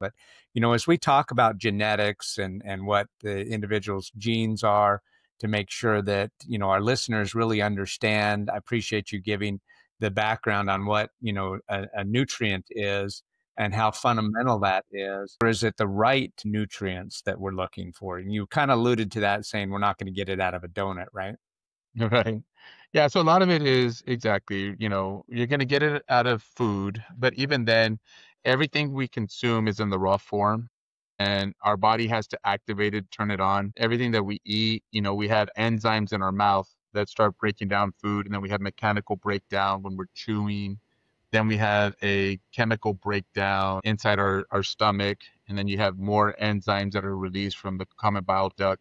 But, you know, as we talk about genetics and, and what the individual's genes are to make sure that, you know, our listeners really understand, I appreciate you giving the background on what, you know, a, a nutrient is and how fundamental that is. Or is it the right nutrients that we're looking for? And you kind of alluded to that saying we're not going to get it out of a donut, right? Right. Yeah, so a lot of it is exactly, you know, you're going to get it out of food, but even then, everything we consume is in the raw form and our body has to activate it, turn it on. Everything that we eat, you know, we have enzymes in our mouth that start breaking down food, and then we have mechanical breakdown when we're chewing. Then we have a chemical breakdown inside our, our stomach, and then you have more enzymes that are released from the common bile duct.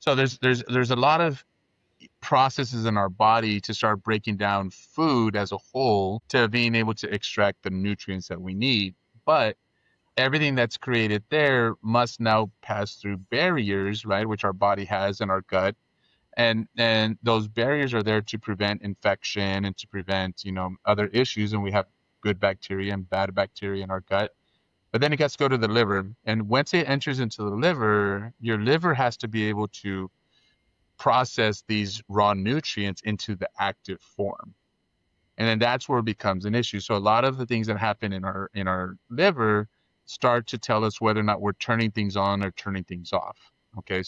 So there's there's there's a lot of processes in our body to start breaking down food as a whole to being able to extract the nutrients that we need. But everything that's created there must now pass through barriers, right, which our body has in our gut. And and those barriers are there to prevent infection and to prevent, you know, other issues. And we have good bacteria and bad bacteria in our gut. But then it gets to go to the liver. And once it enters into the liver, your liver has to be able to process these raw nutrients into the active form and then that's where it becomes an issue. So a lot of the things that happen in our in our liver start to tell us whether or not we're turning things on or turning things off. Okay